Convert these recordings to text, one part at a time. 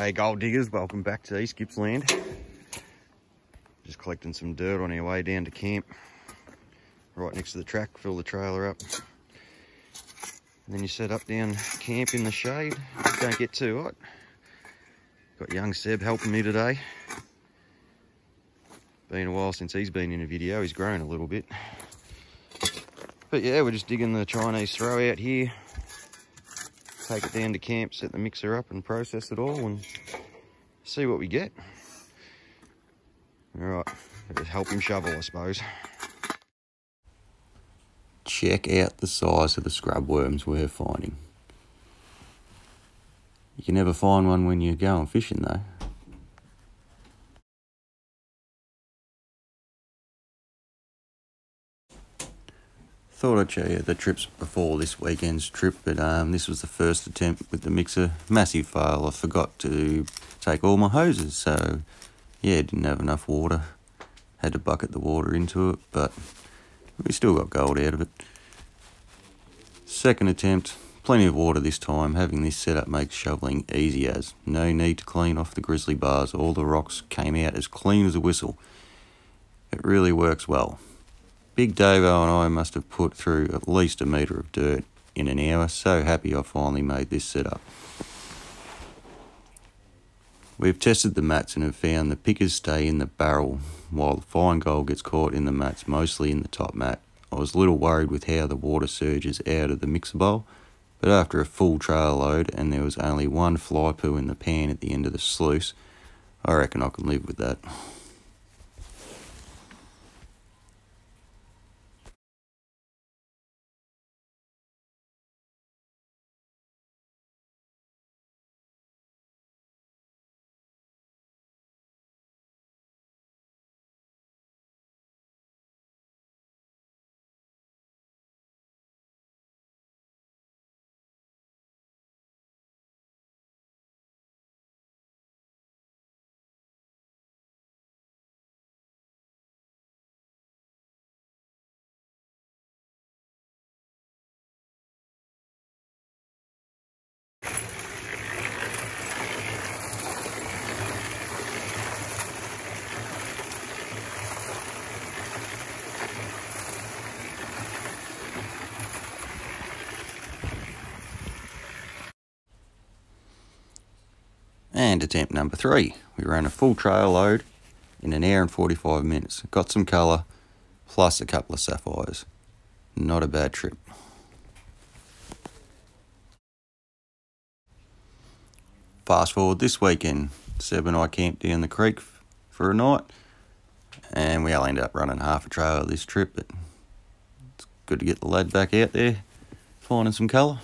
G'day gold diggers, welcome back to East Gippsland. Just collecting some dirt on our way down to camp. Right next to the track, fill the trailer up. And then you set up down camp in the shade. Don't get too hot. Got young Seb helping me today. Been a while since he's been in a video, he's grown a little bit. But yeah, we're just digging the Chinese throw out here take it down to camp, set the mixer up and process it all and see what we get. All right, help him shovel, I suppose. Check out the size of the scrub worms we're finding. You can never find one when you're going fishing though. Thought I'd show you the trips before this weekend's trip, but um, this was the first attempt with the mixer. Massive fail. I forgot to take all my hoses, so yeah, didn't have enough water. Had to bucket the water into it, but we still got gold out of it. Second attempt, plenty of water this time. Having this setup makes shoveling easy as. No need to clean off the grizzly bars. All the rocks came out as clean as a whistle. It really works well. Big Davo and I must have put through at least a metre of dirt in an hour. So happy I finally made this setup. We've tested the mats and have found the pickers stay in the barrel while the fine gold gets caught in the mats, mostly in the top mat. I was a little worried with how the water surges out of the mixer bowl, but after a full trail load and there was only one fly poo in the pan at the end of the sluice, I reckon I can live with that. And attempt number three. We ran a full trail load in an hour and 45 minutes. Got some colour, plus a couple of sapphires. Not a bad trip. Fast forward this weekend, Seb and I camped down the creek for a night, and we all ended up running half a trail this trip, but it's good to get the lad back out there, finding some colour.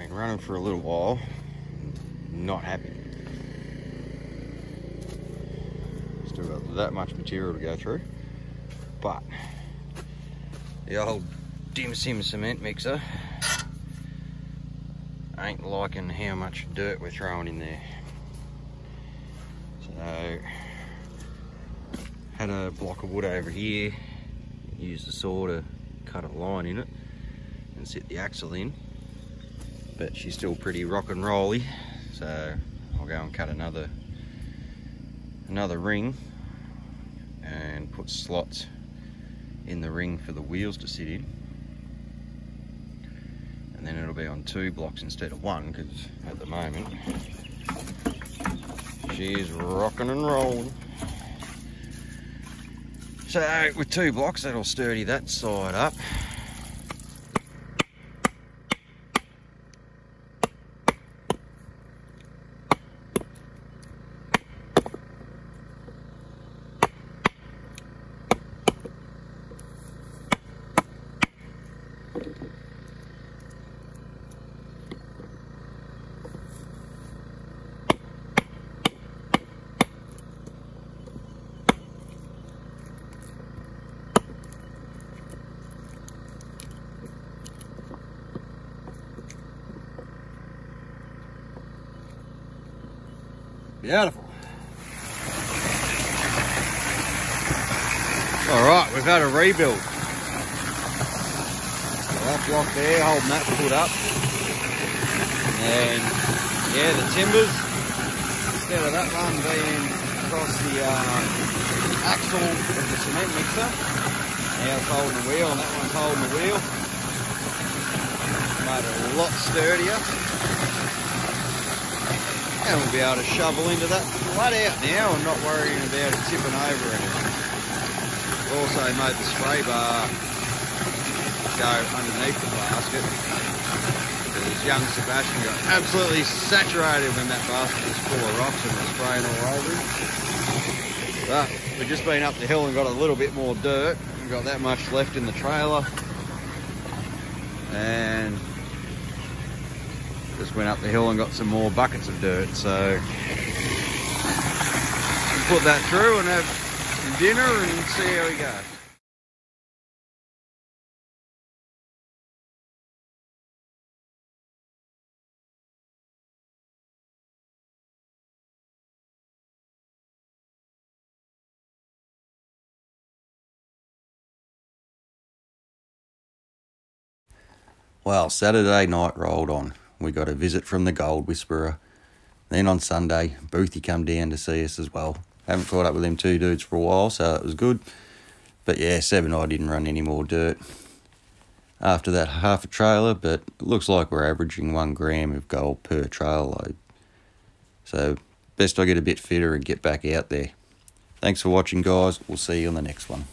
Been running for a little while. Not happy. Still got that much material to go through. But the old dim sim cement mixer ain't liking how much dirt we're throwing in there. So had a block of wood over here, used the saw to cut a line in it and set the axle in but she's still pretty rock and rolly so I'll go and cut another another ring and put slots in the ring for the wheels to sit in. And then it'll be on two blocks instead of one because at the moment she's rocking and rolling so with two blocks that'll sturdy that side up Beautiful. Alright, we've had a rebuild. That block there, holding that foot up. And yeah, the timbers, instead of that one being across the uh, axle of the cement mixer, now it's holding the wheel and that one's holding the wheel. Made it a lot sturdier. And we'll be able to shovel into that flat out now and not worrying about it tipping over anything also made the spray bar go underneath the basket because young Sebastian got absolutely saturated when that basket was full of rocks and was spraying all over him. But we've just been up the hill and got a little bit more dirt. We've got that much left in the trailer. And just went up the hill and got some more buckets of dirt. So put that through and have dinner and see how we go. Well, Saturday night rolled on. We got a visit from the Gold Whisperer. Then on Sunday, Boothie come down to see us as well. Haven't caught up with them two dudes for a while, so it was good. But yeah, Seb and I didn't run any more dirt after that half a trailer, but it looks like we're averaging one gram of gold per trail load. So best I get a bit fitter and get back out there. Thanks for watching guys, we'll see you on the next one.